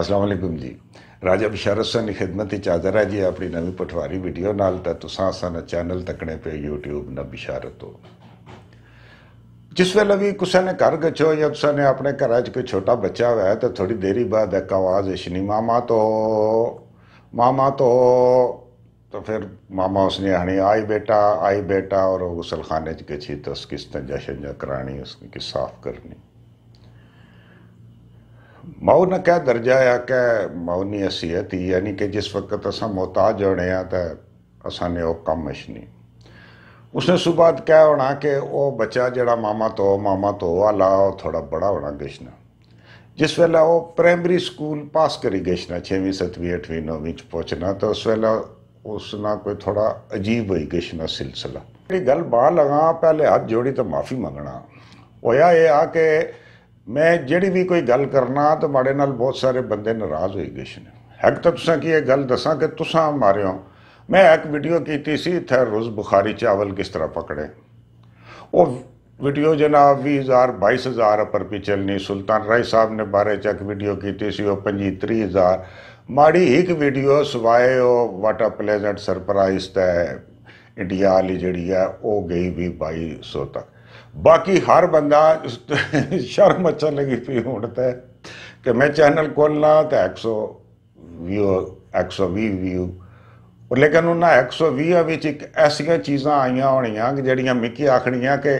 ਅਸਲਾਮ ਵਾਲੇਕੁਮ ਜੀ ਰਾਜਾ ਬਿਸ਼ਾਰਤ ਸਨ ਦੀ ਖਿਦਮਤ ਵਿੱਚ ਹਾਜ਼ਰ ਹੈ ਜੀ ਆਪਣੀ ਨਵੀਂ ਪਟਵਾਰੀ ਵੀਡੀਓ ਨਾਲ ਤਾਂ ਤੁਸੀਂ ਸਾਡਾ ਚੈਨਲ ਤੱਕਣੇ ਪਏ YouTube ਨਾ ਬਿਸ਼ਾਰਤ ਤੋਂ ਜਿਸ ਵੇਲੇ ਵੀ ਕਿਸੇ ਨੇ ਘਰ ਗਚੋ ਜਾਂ ਕਿਸੇ ਨੇ ਆਪਣੇ ਘਰਾਂ 'ਚ ਕੋਈ ਛੋਟਾ ਬੱਚਾ ਹੋਇਆ ਤਾਂ ਥੋੜੀ ਦੇਰੀ ਬਾਅਦ ਇੱਕ ਆਵਾਜ਼ ਇਸ਼ਨੀ ਮਾਮਾ ਤੋਂ ਮਾਮਾ ਤੋਂ तो फिर मामा उसने आनी आई बेटा आई बेटा और गुसल खाने च गई तो उसकी स्तंजा शंजा करानी उसकी साफ करनी मौन क्या दर्जा आहे क्या मौनी असीयत ही, यानी कि जिस वक़्त अस मोहताज होने आ त असां ने ओह् कम अछनी उसने सुबह क्या होना कि वह बच्चा जड़ा मामा तो मामा तो आला थोड़ा बड़ा होना गशना जिस वेला वो प्राइमरी स्कूल पास करी गशना छेवीं सतवीं अठवीं नौवीं पहुँचना तो उस वेला उसना कोई थोड़ा अजीब होई गशना सिलसिला। गल बां लगा, पहले हाथ जोड़ी तो माफ़ी मंगना। होया ये आ कि ਮੈਂ ਜਿਹੜੀ ਵੀ ਕੋਈ ਗੱਲ ਕਰਨਾ ਤਾਂ ਮਾੜੇ ਨਾਲ ਬਹੁਤ ਸਾਰੇ ਬੰਦੇ ਨਾਰਾਜ਼ ਹੋਈ ਗਏ ਨੇ ਹੈਕ ਤਾਂ ਤੁਸੀਂ ਕੀ ਇਹ ਗੱਲ ਦੱਸਾਂ ਕਿ ਤੁਸੀਂ ਮਾਰੇ ਹੋ ਮੈਂ ਇੱਕ ਵੀਡੀਓ ਕੀਤੀ ਸੀ ਇੱਥੇ ਰੋਜ਼ ਬੁਖਾਰੀ ਚਾਵਲ ਕਿਸ ਤਰ੍ਹਾਂ ਪਕੜੇ ਉਹ ਵੀਡੀਓ ਜਨਾਬ 20000 22000 ਪਰ ਵੀ ਚੱਲਣੀ ਸੁਲਤਾਨ ਰਾਏ ਸਾਹਿਬ ਨੇ ਬਾਰੇ ਚੱਕ ਵੀਡੀਓ ਕੀਤੀ ਸੀ ਉਹ 25 30000 ਮਾੜੀ ਇੱਕ ਵੀਡੀਓ ਸਵਾਏ ਉਹ ਵਾਟ ਅ ਪਲੇਜ਼ੈਂਟ ਸਰਪ੍ਰਾਈਜ਼ ਤੇ ਇੰਡੀਆ ਵਾਲੀ ਜਿਹੜੀ ਹੈ ਉਹ बाकी हर बंदा शर्म मच्छर लगी पी उठता है कि मैं चैनल खोलना तो एक सौ व्यू एक सौ भी व्यू लेकिन उन्हें एक सौ भी एक ऐसा चीज़ा आई होनिया कि जड़िया मिकी आखनिया कि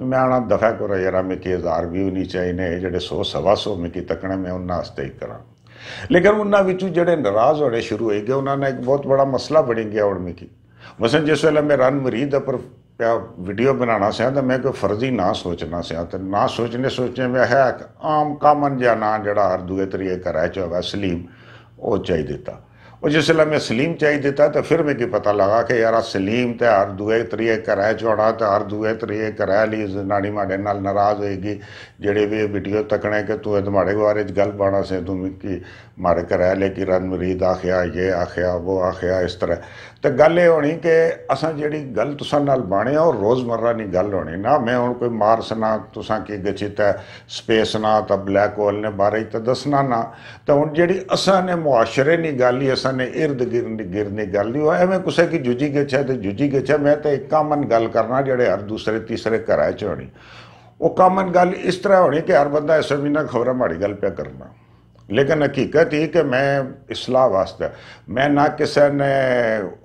ਮੈਂ ਆਣਾ ਦਫਾ ਕਰੋ ਯਾਰਾ ਮਿੱਕੀ ਹਜ਼ਾਰ ਵੀ ਨਹੀਂ ਚਾਹੀਨੇ ਜਿਹੜੇ 100 ਸਵਾ 100 ਮਿੱਕੀ ਤੱਕਣੇ ਮੈਂ ਉਹਨਾਂ ਵਾਸਤੇ ਹੀ ਕਰਾਂ ਲੇਕਿਨ ਉਹਨਾਂ ਵਿੱਚੋਂ ਜਿਹੜੇ ਨਾਰਾਜ਼ ਹੋਣੇ ਸ਼ੁਰੂ ਹੋਏ ਗਏ ਉਹਨਾਂ ਨੇ ਇੱਕ ਬਹੁਤ ਬੜਾ ਮਸਲਾ ਬਣੀ ਗਿਆ ਹੁਣ ਮਿਕੀ ਮਸਲ ਜਿਸ ਵੇਲੇ ਮੈਂ ਰਨ ਮਰੀਦ ਪਰ ਪਿਆ ਵੀਡੀਓ ਬਣਾਉਣਾ ਸਿਆ ਤਾਂ ਮੈਂ ਕੋਈ ਫਰਜ਼ੀ ਨਾ ਸੋਚਣਾ ਸਿਆ ਤੇ ਨਾ ਸੋਚਨੇ ਸੋਚਨੇ ਮੈਂ ਹੈ ਆਮ ਕਾਮਨ ਜਿਹਾ ਨਾਂ ਜਿਹੜਾ ਹਰ ਦੂਏ ਤਰੀਕੇ ਕਰਾਇ ਚ ਹੋਵੇ ਸਲੀਮ और जिसल मैं सलीम चाहिए देता तो फिर मैं पता लगा कि यार सलीम तो हर दुए त्रिए कराए चौड़ा तो हर दुए त्रिए घरै ली जनानी माड़े नाल नाराज़ होगी जेडे भी वीडियो तकने के तू माड़े बारे गल पाना से तू मिगी माड़े कराया ले कि रन मरीद आखेआ ये आख्या, वो आख्या, इस तरह। तो गल ये होनी कि असा जी गल तुसां बाने और रोज़मर्रा नहीं गल होनी ना। मैं हूँ कोई मार्स ना, तुसा कि गचित ऐ स्पेस ना तो ब्लैक होल ने बारे तो दसना ना। तो हूँ जी असा ने मुआशरे गल ही, असा ਨੇ ਇਰਦ ਗਿਰਦ ਗਿਰਨੀ ਗੱਲ ਨਹੀਂ ਹੋਇਆ ਐਵੇਂ ਕੁਸੇ ਕੀ ਜੁਜੀ ਗਛਾ ਤੇ ਜੁਜੀ ਗਛਾ ਮੈਂ ਤਾਂ ਇੱਕ ਕਾਮਨ ਗੱਲ ਕਰਨਾ ਜਿਹੜੇ ਹਰ ਦੂਸਰੇ, ਤੀਸਰੇ ਘਰਾਂ ਚ ਹੋਣੀ। ਉਹ ਕਾਮਨ ਗੱਲ ਇਸ ਤਰ੍ਹਾਂ ਹੋਣੀ ਕਿ ਹਰ ਬੰਦਾ ਇਸ ਵੀ ਨਾ ਖਬਰਾਂ ਮਾੜੀ ਗੱਲ ਪਿਆ ਕਰਨਾ। लेकिन हकीकत ही कि मैं इसलाह वास्ते, मैं ना किसी ने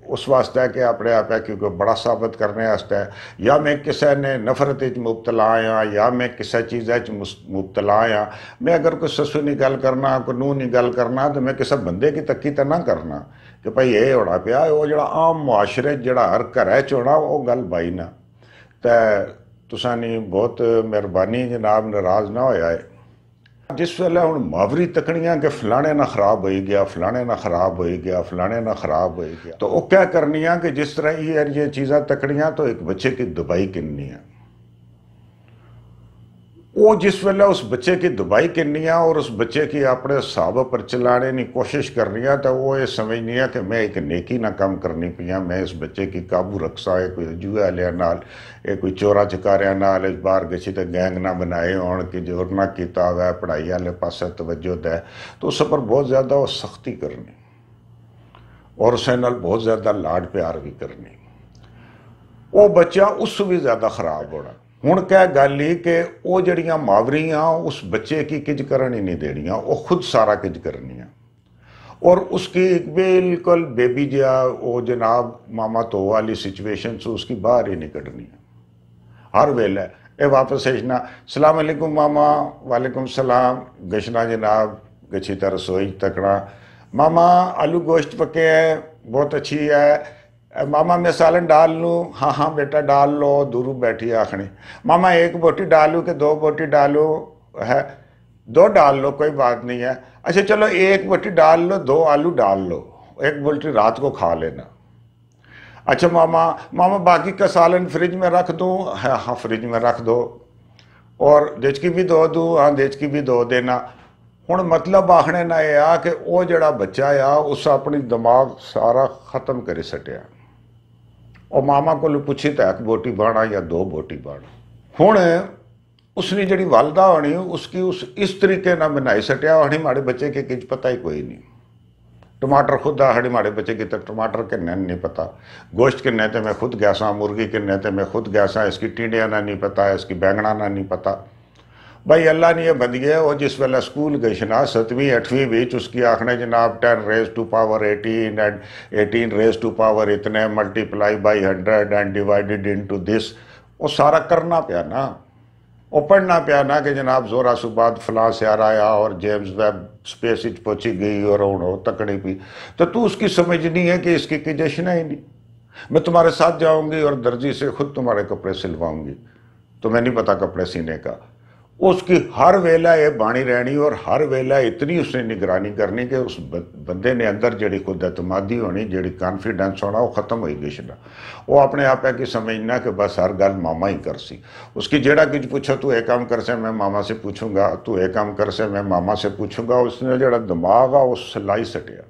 उस वास्ते कि अपने आप क्योंकि बड़ा साबित करने वास्ते या मैं किसी ने नफरत मुबतला आया, या मैं किसी चीज़ मुबतला आया। मैं अगर कोई ससु नहीं गल करना, कोई नूह नहीं गल करना तो मैं किसी बंदे की तक्की तो ना करना। कि भाई ये होना पाया वो जो आम मुआशरे जड़ा हर घर च होना वो गल बाई ना। तो तुसा बहुत मेहरबानी जनाब, नाराज़ ना होया है जिस वे हम मावरी तकनी है कि फलाने ना खराब हो गया फलाने ना खराब हो गया फलाने ना खराब हो गया तो वह क्या करनी है कि जिस तरह ये चीज़ा तकनिया तो एक बच्चे की दुबई किन्नी है। वो जिस वेले उस बच्चे की दबाई करनी है और उस बच्चे की अपने हिसाब पर चलाने की कोशिश करनी है तो वो ये समझनी है कि मैं एक नेकी ना काम करनी पिया मैं इस बच्चे की काबू रख सा कोई वाले नाल, ये कोई चोरा चकारिया नाल बाहर गसी तो गैंग ना बनाए हो कि ज़ोर ना किया हुआ पढ़ाई वाले पास तवज्जो दे। तो उस पर बहुत ज़्यादा सख्ती करनी और उस बहुत ज़्यादा लाड प्यार भी करनी। वो बच्चा उस भी ज़्यादा खराब होना। ਹੁਣ ਕਹਿ ਗੱਲ ਹੀ ਕਿ ਉਹ ਜਿਹੜੀਆਂ ਮਾਵਰੀਆਂ ਉਸ ਬੱਚੇ ਕੀ ਕਿਜ ਕਰਨ ਹੀ ਨਹੀਂ ਦੇਣੀਆਂ ਉਹ ਖੁਦ ਸਾਰਾ ਕਿਜ ਕਰਨੀਆਂ और उसकी एक बिल्कुल बेबी जो वो जनाब मामा तो वाली सिचुएशन से उसकी बाहर ही नहीं कटनी है हर वेले ए वापस भेजना सलामकुम मामा वालेकुम सलाम गशना जनाब गछी रसोई तकड़ा मामा आलू गोश्त पके है बहुत अच्छी है मामा मैं सालन डाल लूँ हाँ हाँ बेटा डाल लो दूरू बैठी आखने मामा एक बोटी डालूँ कि दो बोटी डालूँ है दो डाल लो कोई बात नहीं है अच्छा चलो एक बोटी डाल लो दो आलू डाल लो एक बोटी रात को खा लेना अच्छा मामा मामा बाकी का सालन फ्रिज में रख दूँ हाँ हाँ फ्रिज में रख दो और देचकी भी दो दूँ हाँ देचकी भी दो देना ਹੁਣ ਮਤਲਬ ਆਖਣੇ ਨਾ ਇਹ ਆ ਕਿ ਉਹ ਜਿਹੜਾ ਬੱਚਾ ਆ ਉਸ ਆਪਣੀ ਦਿਮਾਗ ਸਾਰਾ ਖਤਮ ਕਰੇ ਸਟਿਆ और मामा को ਪੁੱਛੀ तो ਇੱਕ बोटी ਬਾਣਾ या दो बोटी ਬਾਣਾ ਹੁਣ उसने जी वालदा होनी, उसकी उस इस तरीके ना बनाई सटिया हड़ी माड़े बच्चे के किच पता ही कोई नहीं। टमाटर खुद आ हड़ी माड़े बच्चे की तरफ़ टमाटर के नहीं पता। गोश्त किन्ने नहते मैं खुद गया मुर्गी किन्ने नहते मैं खुद गया इसकी टीडिया ना नहीं पता, इसकी बैंगड़ा ना नहीं पता। भाई, अल्लाह ने यह बंद गया वो जिस वेला स्कूल गई ना, सतवीं, अठवीं बीच, उसकी आखने जनाब, ten raise to power eighteen and eighteen raise to power इतने multiply by hundred and divided into this वो सारा करना पाया ना, वो पढ़ना पिया ना कि जनाब, जोरा सुबाद फलां स्यार आया और जेम्स वेब स्पेस पहुँची गई और हूँ तकड़ी पी। तो तू उसकी समझनी है कि इसकी की जश्न ही नहीं। मैं तुम्हारे साथ जाऊँगी और दर्जी से खुद तुम्हारे कपड़े सिलवाऊँगी। तो मैं नहीं पता कपड़े सीने का। उसकी हर वेला ये बाणी रहनी और हर वेला इतनी उसने निगरानी करनी कि उस बंदे ने अंदर जी खुद होनी, जड़ी कॉन्फिडेंस होना, वो ख़त्म हो गई ना वो अपने आप है कि समझना कि बस हर गल मामा ही कर सी उसकी जेड़ा कुछ पूछो तू एक काम कर से मैं मामा से पूछूँगा। तू एक काम कर से मैं मामा से पूछूँगा। उसने जड़ा दिमाग आ वो सिलाई सटिया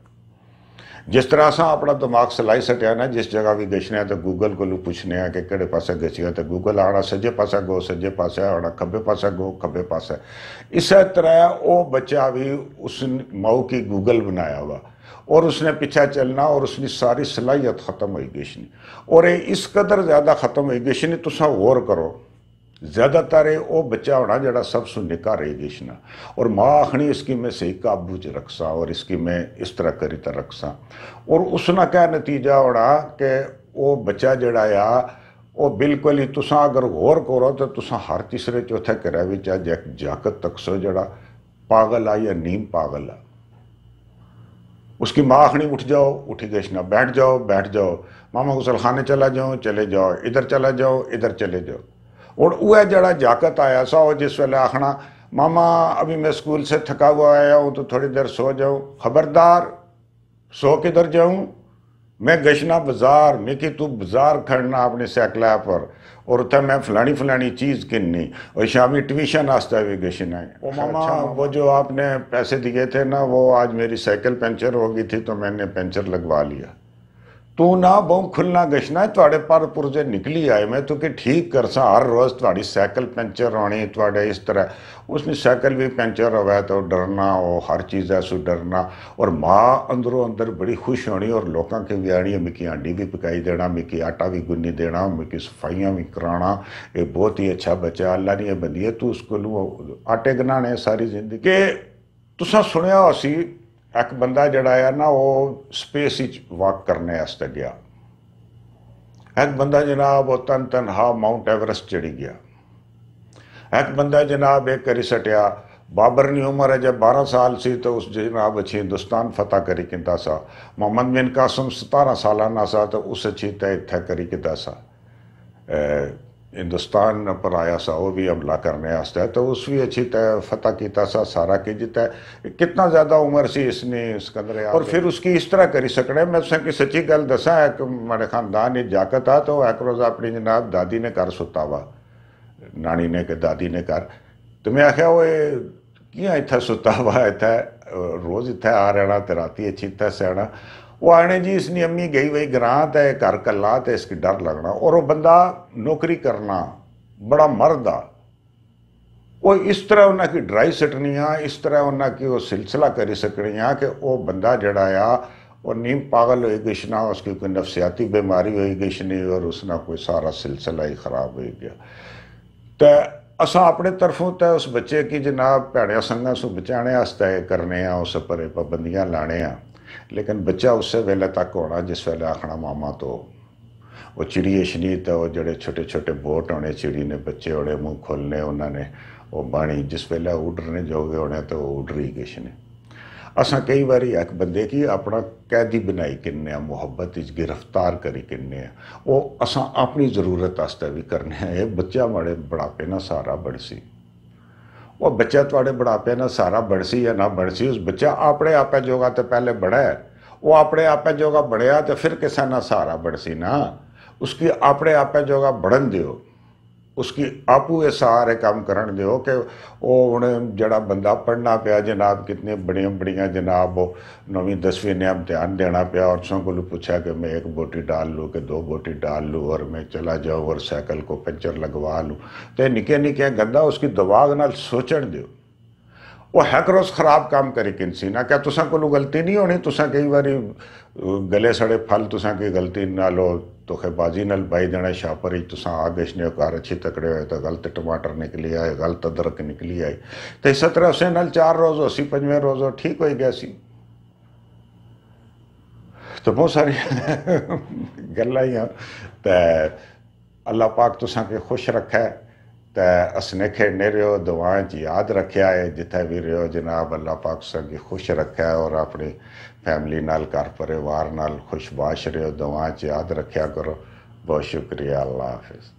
जिस तरह असा अपना दिमाग सिलाई सटिया ना, जिस जगह भी गशने तो गूगल को पुछने कि केड़े पासे गचिया तो गूगल आना, सज्जे पासे गो, सज्जे पासे आना, खब्बे पासे गो, खब्बे पासे इस तरह वो बच्चा भी उस मऊ की गूगल बनाया हुआ और उसने पीछा चलना, और उसकी सारी सलाहियत ख़त्म हो गई और इस कदर ज़्यादा ख़त्म हो गई तुसा और करो। ज़्यादातर वो बच्चा होना जरा सब सु निका रहेगी ना और माँ आखनी इसकी मैं सही काबू च रखसा और इसकी मैं इस तरह करी तर रखसा। और उसना क्या नतीजा होना कि वो बच्चा जड़ा आ वो बिल्कुल ही तुसा अगर गौर करो तो तुसा हर तीसरे चौथे घर बिच जाकत तक सो जड़ा, पागल आ या नीम पागल आ। उसकी माँ आखनी उठ जाओ, उठी गई ना बैठ जाओ बैठ जाओ। मामा गुसल खाने चला जाओ चले जाओ, इधर चला जाओ, इधर चले जाओ। और वह जरा जाकत आया सा और जिस वेले आखना मामा अभी मैं स्कूल से थका हुआ आया हूँ तो थोड़ी देर सो जाऊँ। खबरदार सो किधर जाऊँ? मैं गशना बाज़ार मिकी तू बाज़ार खड़ना अपने सैकला पर और उत्थे मैं फलानी फलानी चीज़ किन्नी और शामी ट्यूशन आस्ता भी गशना है वो मामा अच्छा, वो जो आपने पैसे दिए थे ना वो आज मेरी साइकिल पंचर हो गई थी तो मैंने पंचर लगवा लिया। तू ना बहु खुलना गशना थोड़े पर पुरजे निकली आए मैं तू कि ठीक कर सा हर रोज़ थोड़ी साइकिल पंचर होनी थोड़े इस तरह उसने साइकिल भी पंचर हो तो डरना वो हर चीज़ है सो डरना और माँ अंदरों अंदर बड़ी खुश होनी और लोगों के भी आनी मिकी आंडी भी पकाई देना मिकी आटा भी गुन्नी देना मिकी सफाइयाँ भी कराना ये बहुत ही अच्छा बच्चा अल्लाह ने बंदी है तू उसको आटे गनाने सारी ज़िंदगी तुसा सुनिया एक बंदा जड़ा है ना, वो स्पेस वाक करने गया एक बंदा जनाब, वो तन हा माउंट एवरेस्ट चढ़ी गया एक बंदा जनाब, एक करी सटिया बाबर की उम्र है, जब बारह साल सी तो उस जनाब अच्छी हिंदुस्तान फतह करी किता सा। मोहम्मद बिन कासम सतारह सालाना सा तो उस अच्छी तय इतने करी किता सा। हिंदुस्तान पर आया सा वो भी हमला करने वास्ते तो उस भी अच्छी तय फतह किया सा सारा की जिता कितना ज़्यादा उम्र सी इसने सिकंदर और फिर उसकी इस तरह करी सकने। मैं उसकी सच्ची गल दसा है कि मेरे खानदान ही जाकत आ तो एक रोज़ अपनी जनाब दादी ने घर सुता वा। नानी ने के दादी ने घर। तो मैं आख्या वो किया इतना सुता हुआ इतना रोज़ इतना आ रहना तो राती अच्छी इतना सहना। वो आने जी, इसने अम्मी गई वही ग्रांत है घर कला तो इसकी डर लगना। और वो बंदा नौकरी करना, बड़ा मर्द आ। वो इस तरह उन्हें ड्राई सटनियाँ, इस तरह उन्हें वो सिलसिला करी सकनियाँ कि वो बंदा जड़ा आ और नीम पागल हो गई ना उसकी कोई नफसियाती बीमारी हो गई नहीं और उसना कोई सारा सिलसिला ही खराब हो गया। तो असा अपने तरफों तो उस बच्चे की जनाब, भैड़िया संघा सु बचाने करने उस पर पाबंदियाँ लाने लेकिन बच्चा उस वेले तक होना, जिस वेले आखना, मामा तो वो चिड़ी शनी तो वो जड़े छोटे छोटे बोट होने, चिड़ी ने बच्चे होने, मुँह खोलने, उन्होंने वो बाणी, जिस वेले उड्रने जोगे होने तो वो उड्र ही किश ने। असा कई बार एक बंदे की अपना कैदी बनाई किन्ने मुहब्बत गिरफ़्तार करी वो असा अपनी ज़रूरत भी करने बच्चा माड़े बुढ़ापे ना सारा बढ़सी वो बच्चा थोड़े बुढ़ापे ने सारा बढ़सी या ना बढ़सी। उस बच्चा अपने आप जोगा तो पहले बढ़ा। है वो अपने आप जोगा बढ़िया तो फिर किसा ना सहारा बढ़सी ना। उसकी अपने आप जोगा बढ़न दियो। उसकी आपू ये सारे काम करण दो कि वो हूँ जड़ा बंदा पढ़ना पाया जनाब, कितनी बड़िया बड़िया जनाब वो नवी, दसवीं ने ध्यान देना पाया, और सौ को पूछा कि मैं एक बोटी डाल लूँ कि दो बोटी डाल लूँ, और मैं चला जाऊँ, और साइकिल को पंचर लगवा लूँ। तो निके निके गंदा उसकी दिमाग न सोचण दो वो हैकरोस खराब काम करे किनसी ना? क्या तुसा को गलती नहीं होनी? तुसा कई बार गले सड़े फल तुसा की गलती ना लो तो बाजी नल पाई देना शापर ही तुसा आ गए कार अच्छी तकड़े हुए तो गलत टमाटर निकली आए, गलत अदरक निकली आई तो इस तरह से नल चार रोज हो सी पंजे रोज ठीक गया सी तो बहुत सारी गल तो अल्लाह पाक खुश रखा। है तो असने खेड़ने रहो दुआएँ याद रखा है जिथे भी रहो जनाब, अल्लाह पाक संगी खुश रखे और अपनी फैमिली नाल, घर परिवार नाल खुशबाश रहो दुआएँ याद रखा करो। बहुत शुक्रिया, अल्लाह हाफिज़।